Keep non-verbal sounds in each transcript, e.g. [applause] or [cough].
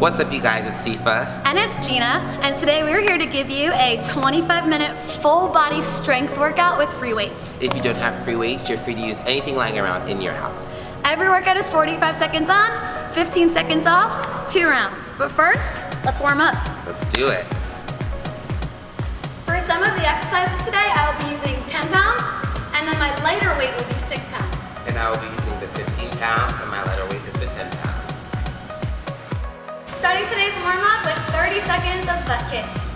What's up you guys, it's Sifa. And it's Gina, and today we're here to give you a 25 minute full body strength workout with free weights. If you don't have free weights, you're free to use anything lying around in your house. Every workout is 45 seconds on, 15 seconds off, two rounds. But first, let's warm up. Let's do it. For some of the exercises today, I will be using 10 pounds, and then my lighter weight will be six pounds. And I will be using the 15 pounds, and my lighter weight is the 10 pounds. Starting today's warm up with 30 seconds of butt kicks.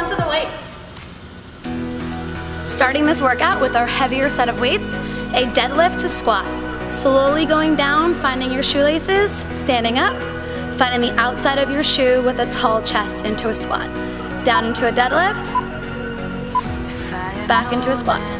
Let's move on to the weights. Starting this workout with our heavier set of weights, a deadlift to squat. Slowly going down, finding your shoelaces, standing up, finding the outside of your shoe with a tall chest into a squat. Down into a deadlift, back into a squat.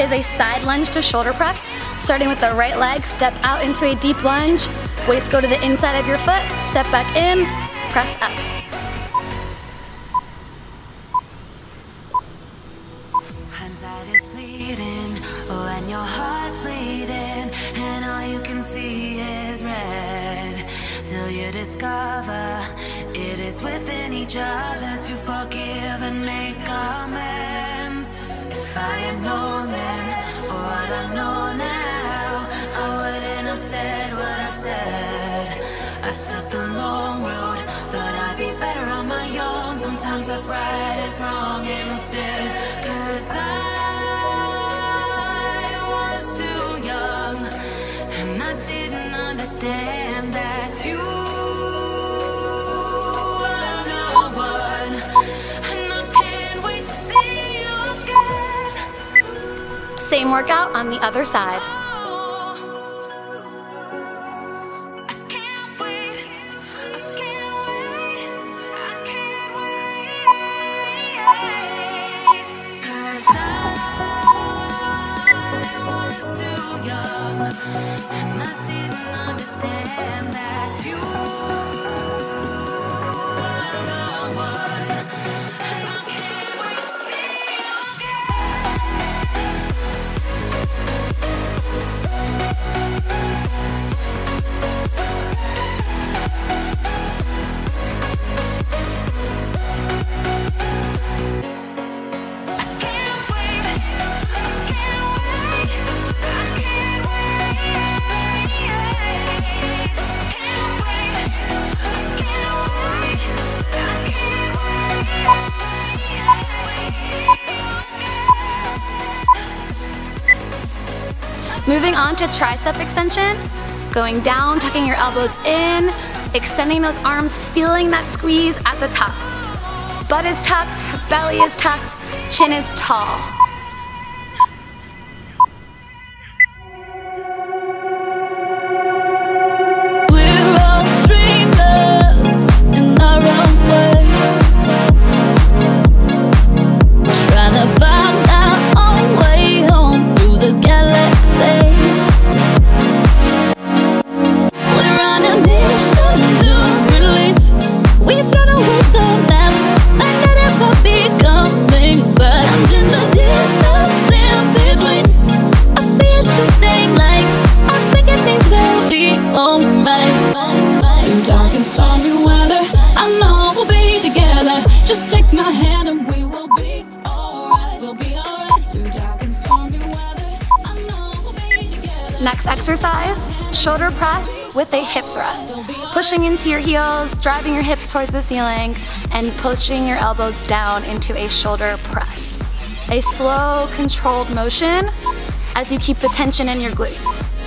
is a side lunge to shoulder press. Starting with the right leg, step out into a deep lunge. Weights go to the inside of your foot, step back in, press up. Took the long road, thought I'd be better on my own. Sometimes what's right is wrong instead. Cause I was too young, and I didn't understand that you were the one. And I can't wait to see you again. Same workout on the other side. Understand that you on to tricep extension. Going down, tucking your elbows in, extending those arms, feeling that squeeze at the top. Butt is tucked, belly is tucked, chin is tall. Next exercise, shoulder press with a hip thrust. Pushing into your heels, driving your hips towards the ceiling, and pushing your elbows down into a shoulder press. A slow, controlled motion as you keep the tension in your glutes.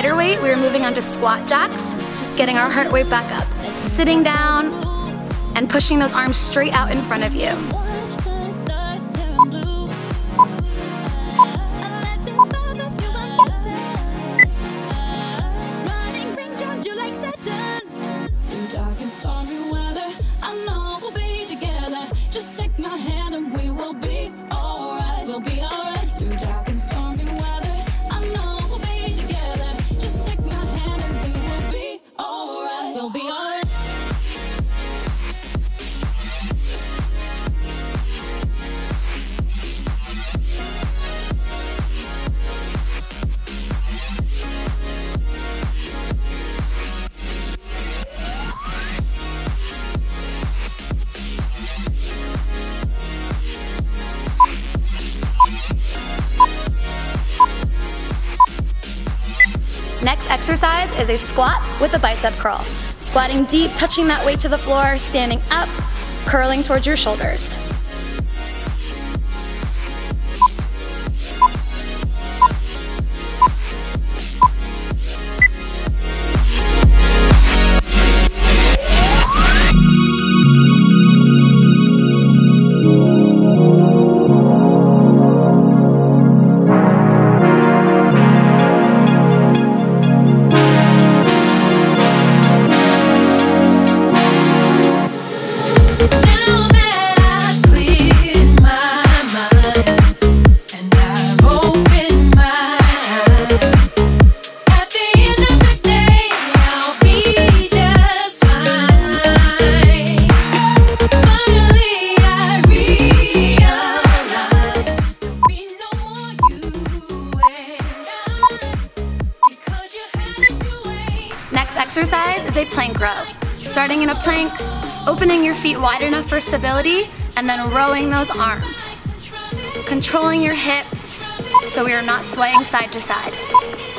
Lighter weight, we are moving on to squat jacks, getting our heart rate back up. Sitting down and pushing those arms straight out in front of you. We'll be alright. Next exercise is a squat with a bicep curl. Squatting deep, touching that weight to the floor, standing up, curling towards your shoulders. Controlling your hips so we are not swaying side to side.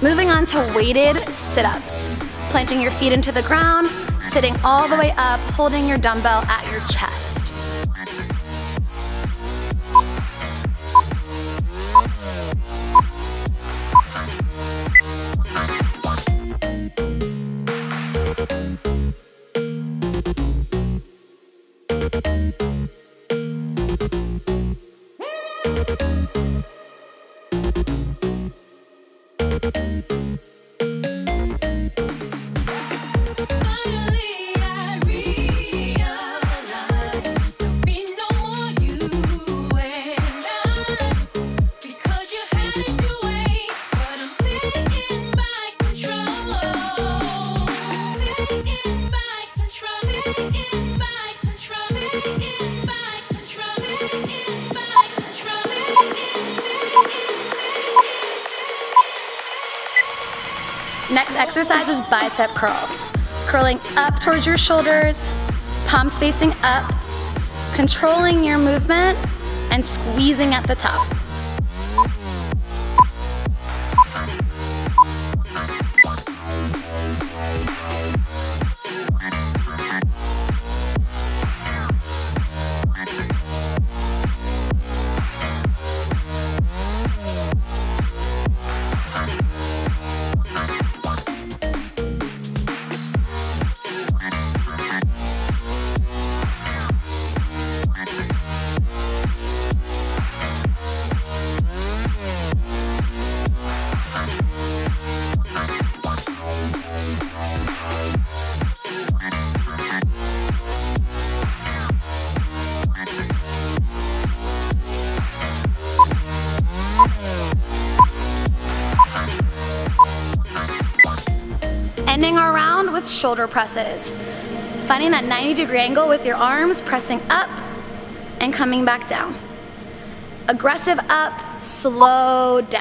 Moving on to weighted sit-ups. Planting your feet into the ground, sitting all the way up, holding your dumbbell at your chest. Next exercise is bicep curls. Curling up towards your shoulders, palms facing up, controlling your movement, and squeezing at the top. Shoulder presses. Finding that 90 degree angle with your arms, pressing up and coming back down. Aggressive up, slow down.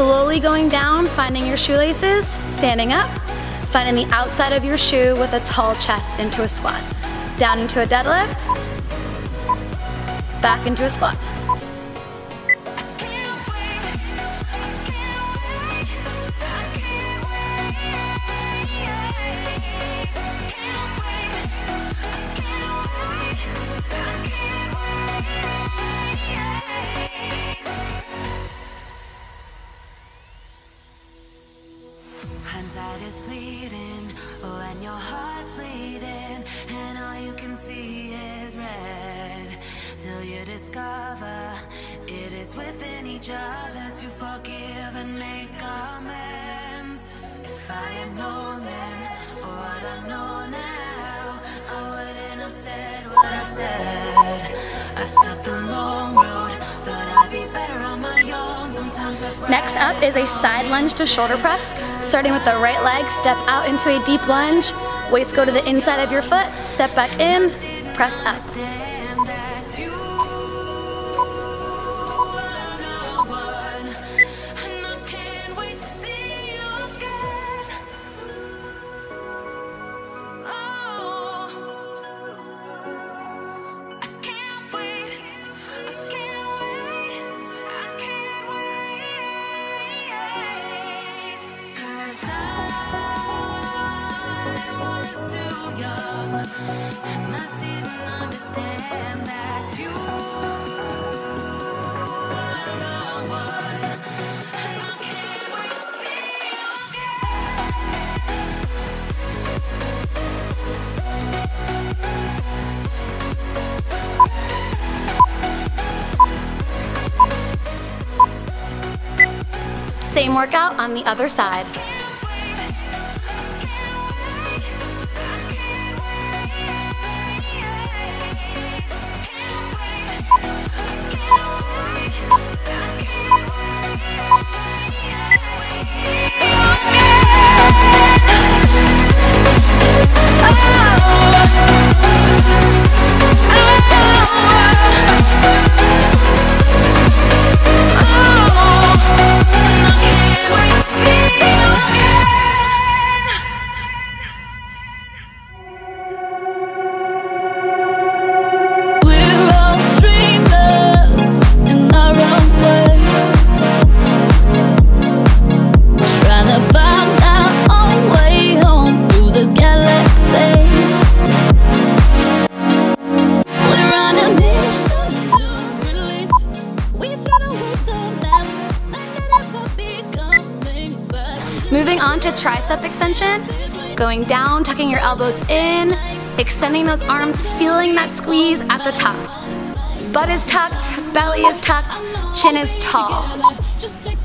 Slowly going down, finding your shoelaces, standing up, finding the outside of your shoe with a tall chest into a squat. Down into a deadlift, back into a squat. Next up is a side lunge to shoulder press. Starting with the right leg, step out into a deep lunge. Weights go to the inside of your foot, step back in, press up. Workout on the other side. Extension. Going down, tucking your elbows in, extending those arms, feeling that squeeze at the top. Butt is tucked, belly is tucked, chin is tall. Just take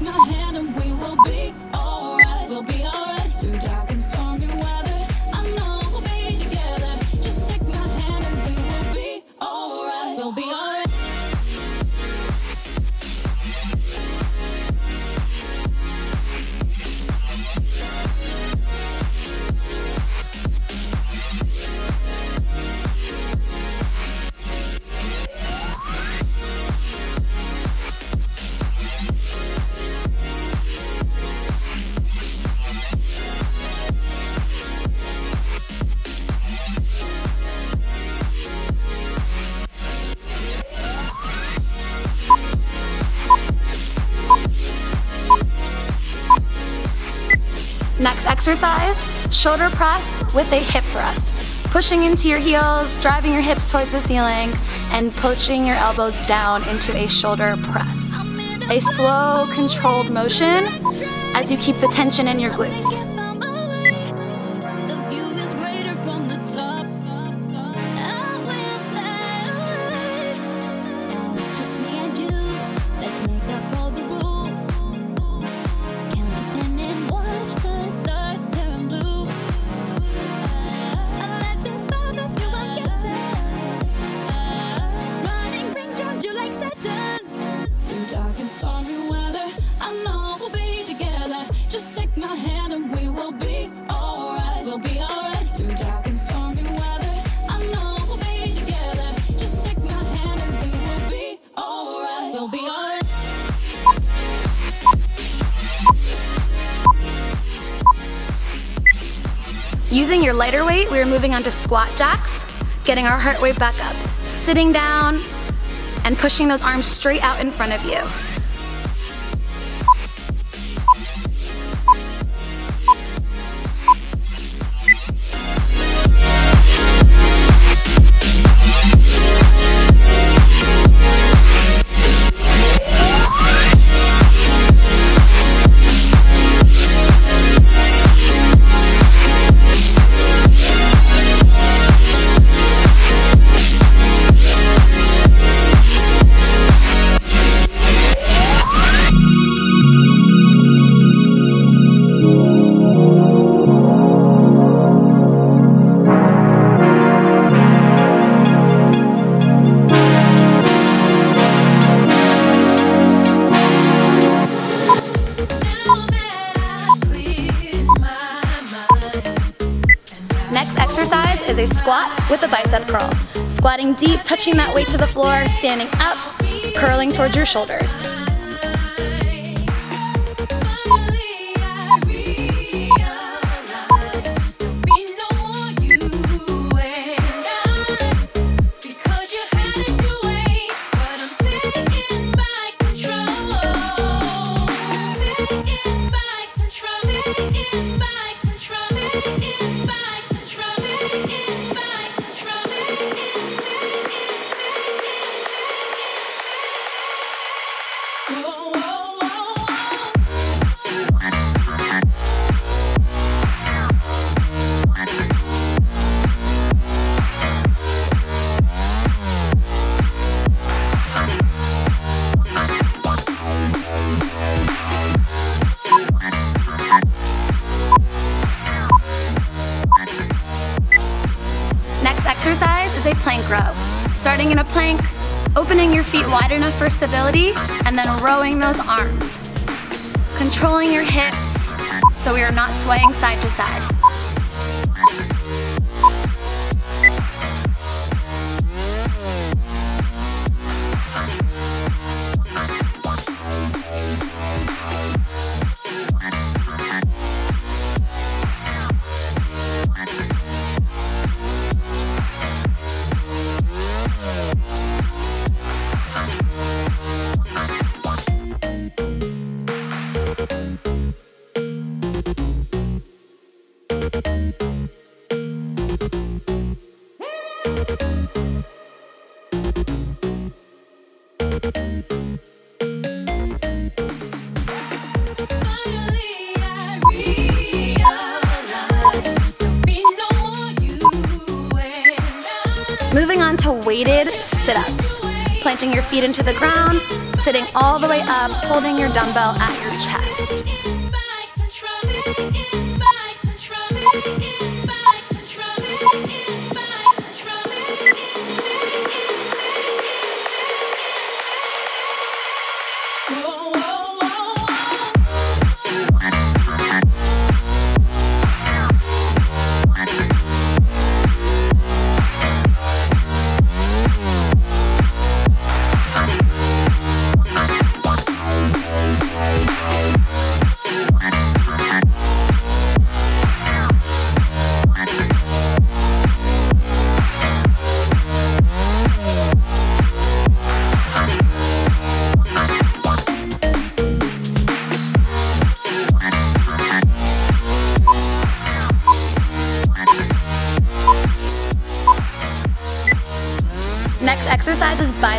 Next exercise, shoulder press with a hip thrust. Pushing into your heels, driving your hips towards the ceiling, and pushing your elbows down into a shoulder press. A slow, controlled motion as you keep the tension in your glutes. Using your lighter weight, we are moving on to squat jacks, getting our heart rate back up, sitting down, and pushing those arms straight out in front of you. Is squat with a bicep curl. Squatting deep, touching that weight to the floor, standing up, curling towards your shoulders. Exercise is a plank row. Starting in a plank, opening your feet wide enough for stability, and then rowing those arms. Controlling your hips so we are not swaying side to side. Planting your feet into the ground, sitting all the way up, holding your dumbbell at your chest.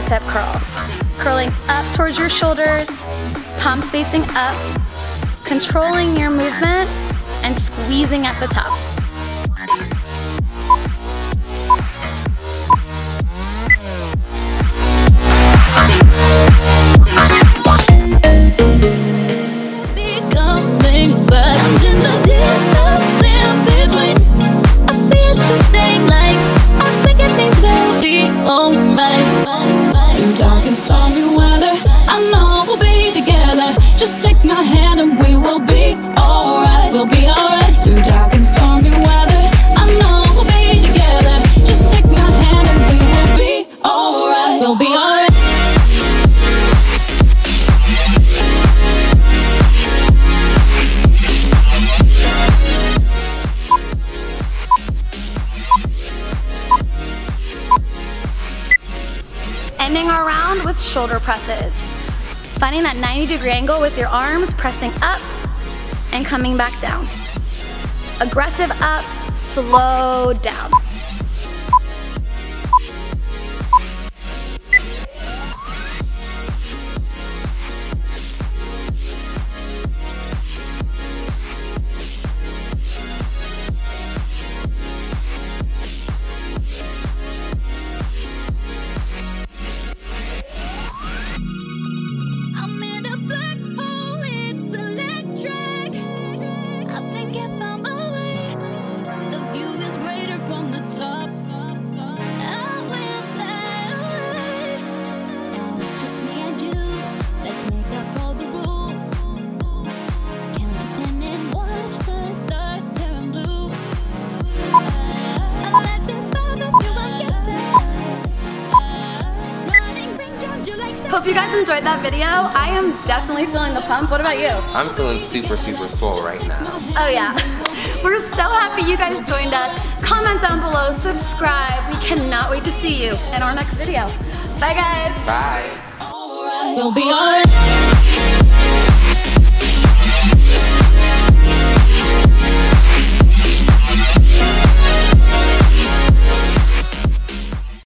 Bicep curls. Curling up towards your shoulders, palms facing up, controlling your movement, and squeezing at the top. Shoulder presses. Finding that 90 degree angle with your arms, pressing up and coming back down. Aggressive up, slow down. Enjoyed that video? I am definitely feeling the pump. What about you? I'm feeling super, super swole right now. Oh yeah. [laughs] We're so happy you guys joined us. Comment down below, subscribe. We cannot wait to see you in our next video. Bye guys. Bye. We'll be alright.